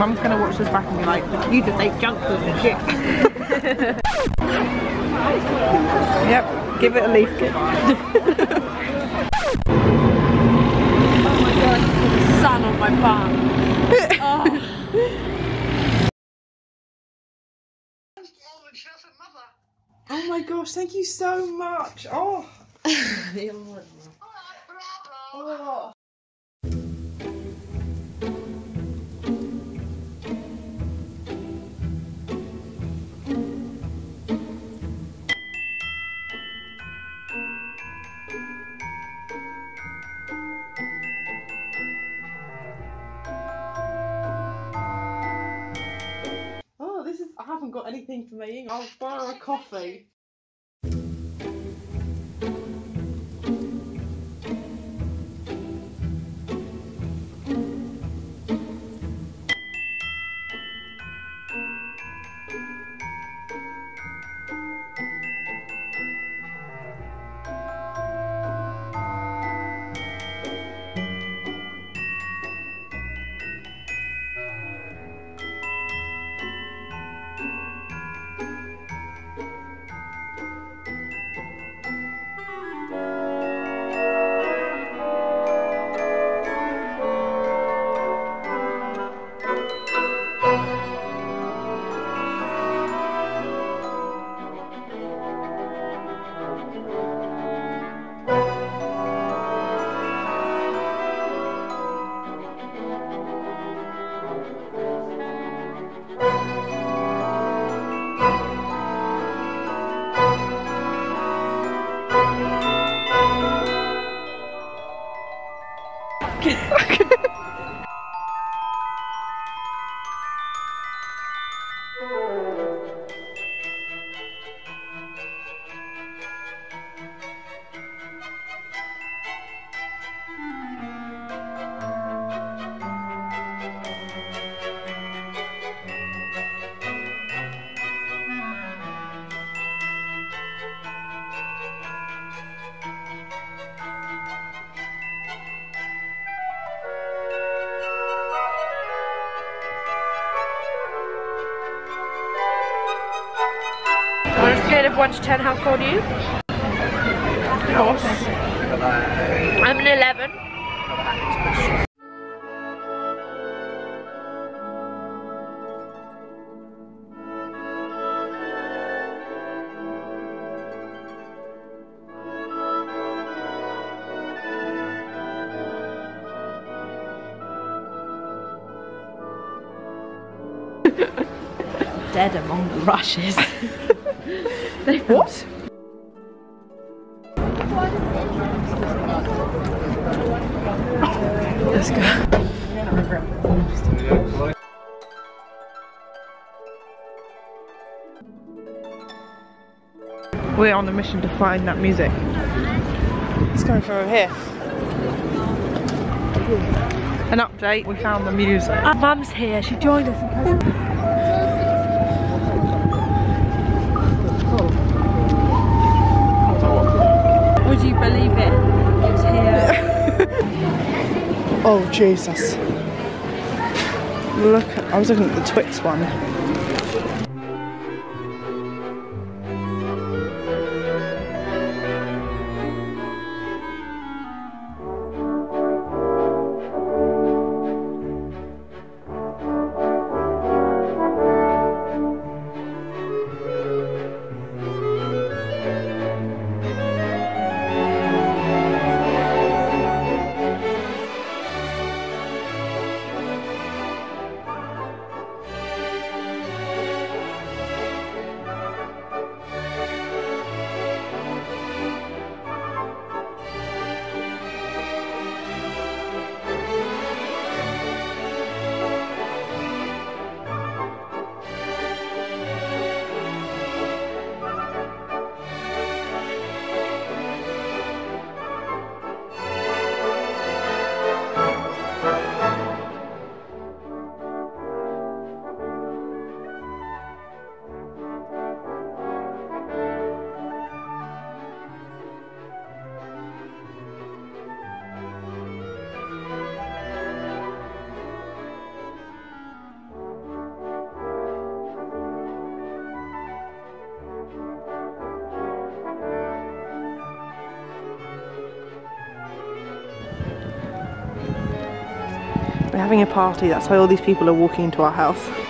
Mum's gonna watch this back and be like, you just ate junk food and shit. yep, give it a leaf kick. Oh my god, the sun on my palm. oh. Oh my gosh, thank you so much. Oh. oh. Oh, haven't got anything for me. I'll borrow a coffee. Scale of 1 to 10, how cold are you? Gosh. I'm an 11. Dead among the rushes. What? Let's go. We're on a mission to find that music. It's coming from over here. An update, we found the music. Our mum's here, she joined us Oh Jesus. Look, I was looking at the Twix one. Having a party, that's why all these people are walking into our house.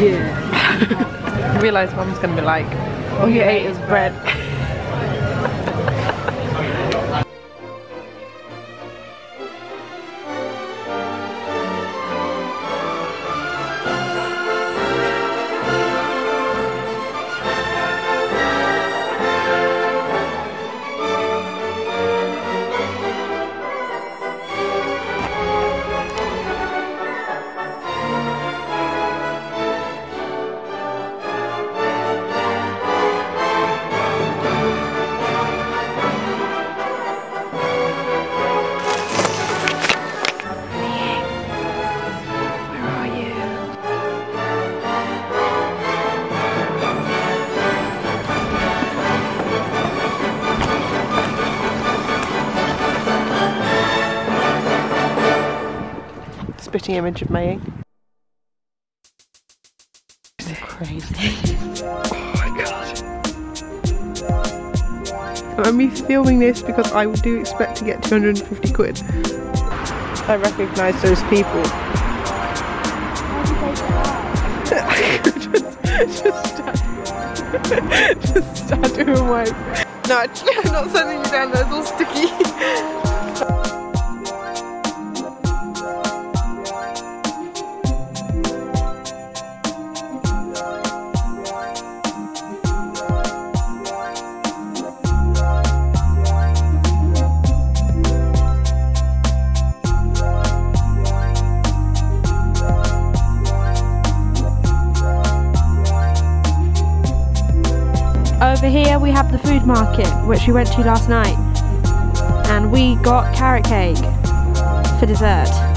Yeah. I realise mum's gonna be like, all you ate is bread. Spitting image of Mei-Ying. Crazy. oh my god. I'm filming this because I do expect to get 250 quid. I recognise those people. just, just just stand to a wipe. No, I'm not sending you down there. It's all sticky. Market, which we went to last night. And we got carrot cake for dessert.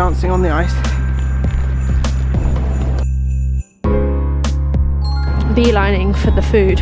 Dancing on the ice. beelining for the food.